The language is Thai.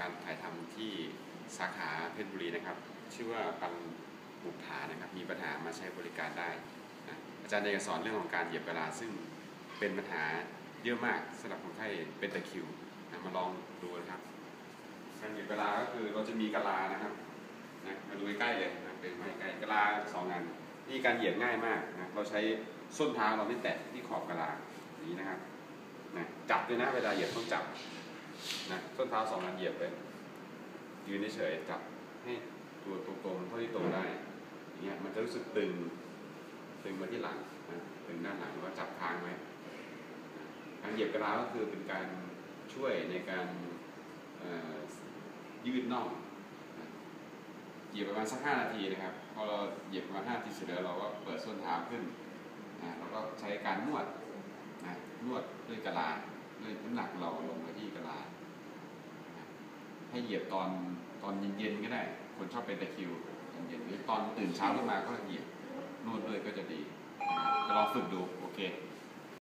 การถ่ายทำที่สาขาเพชรบุรีนะครับ ชื่อว่าปันบุกผานะครับ มีปัญหามาใช้บริการได้นะอาจารย์เอกสอนเรื่องของการเหยียบเวลาซึ่งเป็นปัญหาเยอะมากสำหรับคนไข้เป็นตะคิวนะมาลองดูนะครับการเหยียบเวลาก็คือเราจะมีกะลานะครับนะมาดูใกล้ๆเลยนะเป็นใกล้ๆกะลาสองอันนี่การเหยียบง่ายมากนะเราใช้ส้นเท้าเราไม่แตะที่ขอบกะลาอย่างนี้นะครับนะจับด้วยนะเวลาเหยียบต้องจับนะ ส้นเท้าสองอันเหยียบไปยืนเฉยจับให้ตัวตรงๆเท่าที่ตรงได้อย่างเงี้ยมันจะรู้สึกตึงตึงมาที่หลังนะตึงด้านหลังแล้วจับค้างไว้การเหยียบกะลาก็คือเป็นการช่วยในการยืดน่องเหยียบประมาณสักห้านาทีนะครับพอเราเหยียบประมาณห้านาทีเสร็จแล้วเราก็เปิดส้นเท้าขึ้นนะเราก็ใช้การนวดนะนวดด้วยกะลาด้วยน้ำหนักเราลงไปที่กะลา ให้เหยียบตอนตอนเย็นๆก็ได้ คนชอบเป็นตะคิวตอนเย็นหรือตอนตื่นเช้าขึ้นมาก็เหยียบนวดด้วยก็จะดีจะลองฝึกดูโอเค